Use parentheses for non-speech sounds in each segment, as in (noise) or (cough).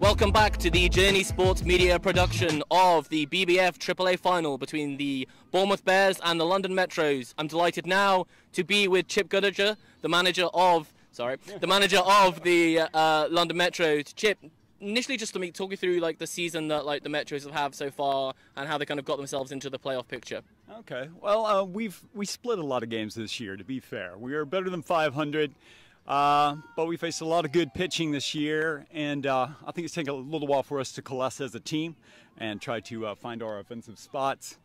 Welcome back to the Journey Sports Media production of the BBF AAA final between the Bournemouth Bears and the London Metros. I'm delighted now to be with Chip Gudger, the manager of sorry, the manager of the uh, London Metros. Chip, initially just to me talk you through like the season that like the Metros have had so far and how they kind of got themselves into the playoff picture. Okay. Well, uh, we've we split a lot of games this year. To be fair, we are better than 500. Uh, but we faced a lot of good pitching this year, and uh, I think it's taken a little while for us to coalesce as a team and try to uh, find our offensive spots.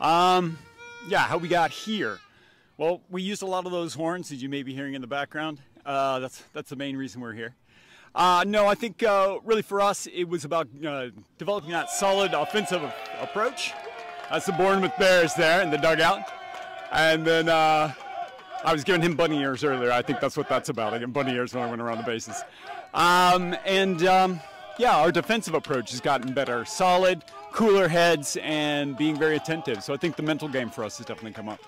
Um, yeah, how we got here. Well, we used a lot of those horns that you may be hearing in the background. Uh, that's that's the main reason we're here. Uh, no, I think uh, really for us it was about developing that solid offensive approach. That's the Bournemouth Bears there in the dugout, and then I was giving him bunny ears earlier. I think that's what that's about. I get bunny ears when I went around the bases. Um, and um, yeah, our defensive approach has gotten better. Solid, cooler heads, and being very attentive. So I think the mental game for us has definitely come up.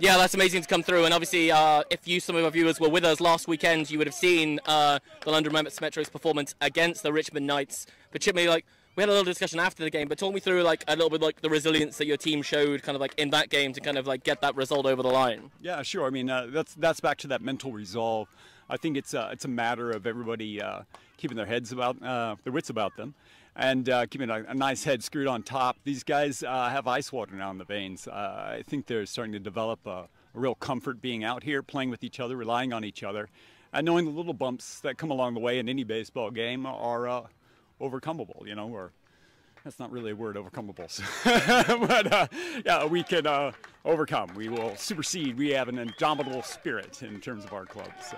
Yeah, that's amazing to come through. And obviously, uh, if you, some of our viewers, were with us last weekend, you would have seen uh, the London Metro's performance against the Richmond Knights. But Chip, like we had a little discussion after the game, but talk me through like a little bit like the resilience that your team showed, kind of like in that game to kind of like get that result over the line. Yeah, sure. I mean, uh, that's that's back to that mental resolve. I think it's uh, it's a matter of everybody uh, keeping their heads about uh, their wits about them, and uh, keeping a, a, nice head screwed on top. These guys uh, have ice water now in the veins. I think they're starting to develop a, a real comfort being out here, playing with each other, relying on each other, and knowing the little bumps that come along the way in any baseball game are overcomable, you know, or that's not really a word, overcomable. (laughs) but uh, yeah, we can uh, overcome. We will supersede. We have an indomitable spirit in terms of our club. So.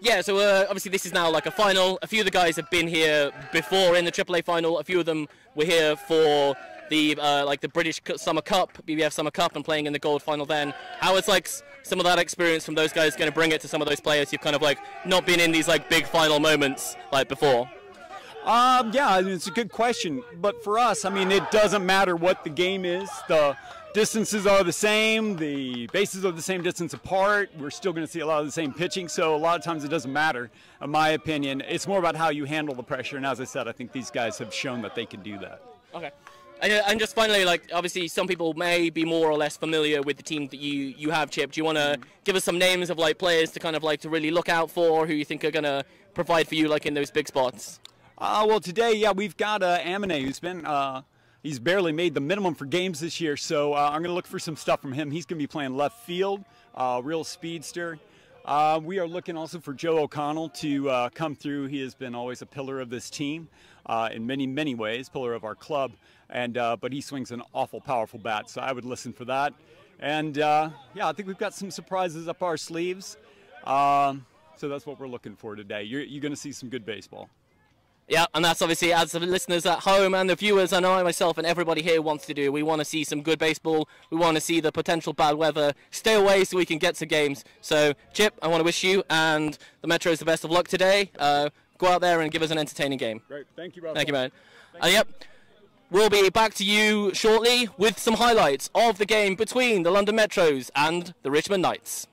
Yeah, so uh, obviously this is now like a final. A few of the guys have been here before in the AAA final. A few of them were here for the uh, like the British Summer Cup, BBF Summer Cup, and playing in the gold final. Then, how is like some of that experience from those guys going to bring it to some of those players who've kind of like not been in these like big final moments like before? Um, yeah, it's a good question. But for us, I mean, it doesn't matter what the game is. The distances are the same. The bases are the same distance apart. We're still going to see a lot of the same pitching. So a lot of times it doesn't matter, in my opinion. It's more about how you handle the pressure. And as I said, I think these guys have shown that they can do that. Okay. And just finally, like obviously, some people may be more or less familiar with the team that you you have, Chip. Do you want to mm. give us some names of like players to kind of like to really look out for, who you think are going to provide for you, like in those big spots? Uh, well, today, yeah, we've got uh, Amine, who's been uh, he's barely made the minimum for games this year, so uh, I'm going to look for some stuff from him. He's going to be playing left field, uh, real speedster. Uh, we are looking also for Joe O'Connell to uh, come through. He has been always a pillar of this team in many, many ways, pillar of our club. And but he swings an awful powerful bat, so I would listen for that. And yeah, I think we've got some surprises up our sleeves. Um, so that's what we're looking for today. You're, you're going to see some good baseball. Yeah, and that's obviously as the listeners at home and the viewers, and I myself and everybody here wants to do. We want to see some good baseball. We want to see the potential bad weather stay away so we can get to games. So, Chip, I want to wish you and the Metros the best of luck today. Uh, go out there and give us an entertaining game. Great, thank you, Rob. Thank you, man. Thank uh, yep. We'll be back to you shortly with some highlights of the game between the London Metros and the Richmond Knights.